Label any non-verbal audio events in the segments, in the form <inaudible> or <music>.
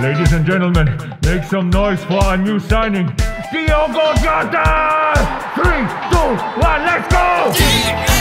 Ladies and gentlemen, make some noise for our new signing, Diogo Jota! Three, two, one, let's go!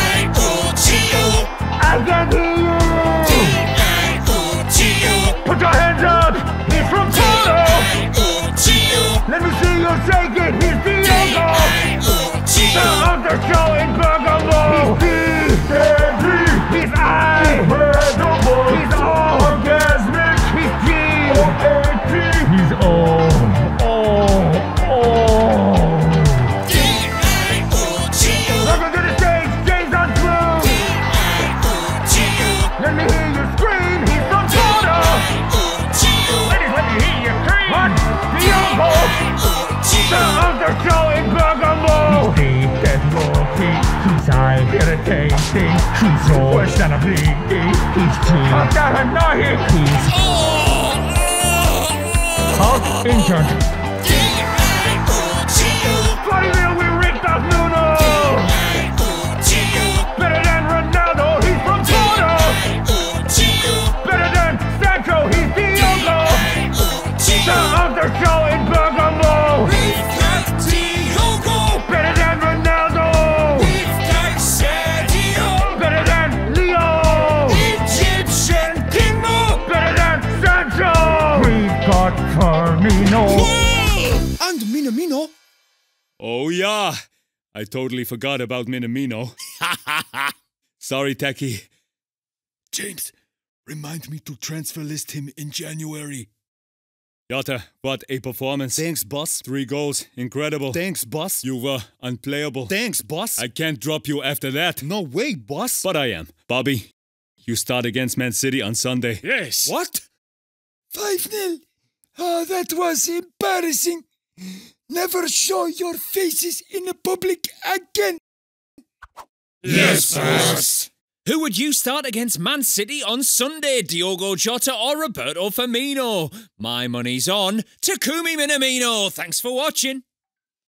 Me hear you scream! He's from Porto! Ladies, let me hear you scream! What? The undershow in Bergamo! He's deep and he's high, irritating, he's worse than a bleeding, he's cheap, annoying, he's out injured. We've got Firmino! And Minamino. Oh, yeah. I totally forgot about Minamino. <laughs> Sorry, Techie. James, remind me to transfer list him in January. Jota, what a performance. Thanks, boss. Three goals. Incredible. Thanks, boss. You were unplayable. Thanks, boss. I can't drop you after that. no way, boss. But I am. Bobby, you start against Man City on Sunday. Yes. what? 5 0. Oh, that was embarrassing. Never show your faces in the public again. Yes, boss. Who would you start against Man City on Sunday, Diogo Jota or Roberto Firmino? My money's on Takumi Minamino. Thanks for watching.